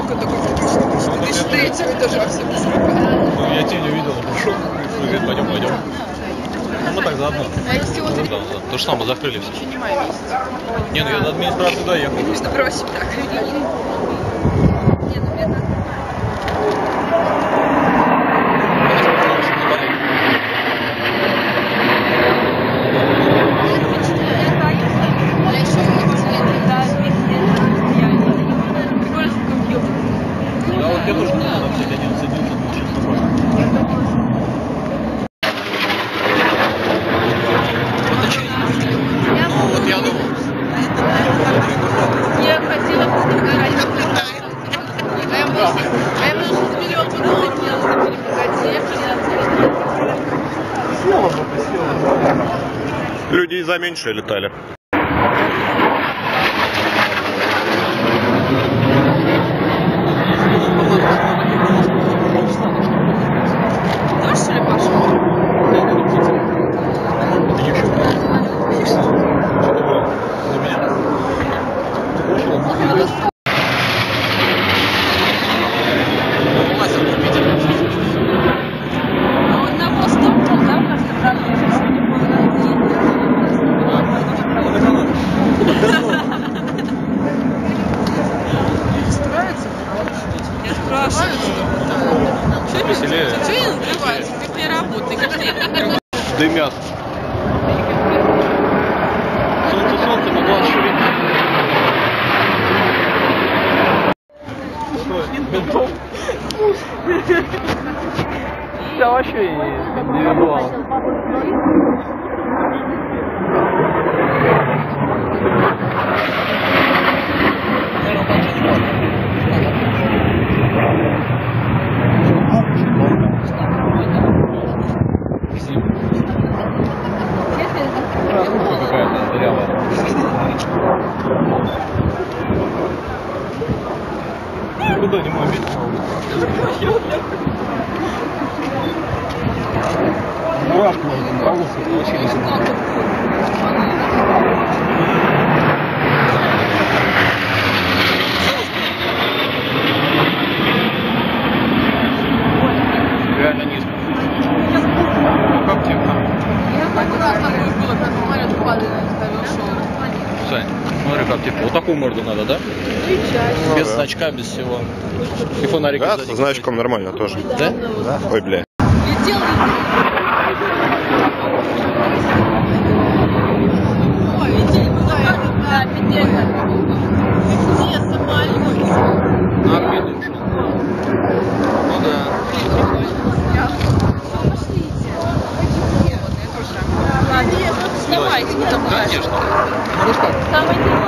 Сколько только выпущено? 2003 тоже во всем Ну, я тень увидел, пошел. Говорит, пойдем, пойдем. Ну, мы так заодно. А три? Да, да. То же самое, закрыли все. Не месяц. Не, ну я до администрации доехал. Между прочим, так. Нет, ну это... Я еще Да, вот я тоже не знаю, там, кстати, один садился, был сейчас собрал. Вот я думал. Я хотела поговорить. А я просто, а я просто миллион подумать, мне нужно перепугать Люди и за меньшее летали. Как не работает? Как не Дымят. Солнце, солнце, на глаз ширит. Ментов? Да вообще индивидуал. Куда не мой Мурашки на полоске получились. Сань, ну, смотри, как типа, вот такую морду надо, да? Ну, без да. значка, без всего. И фонарик. Да, сзади, с значком нормально тоже. Да? Да. Ой, бля. Летел, ну Давайте, Конечно. It's so intense.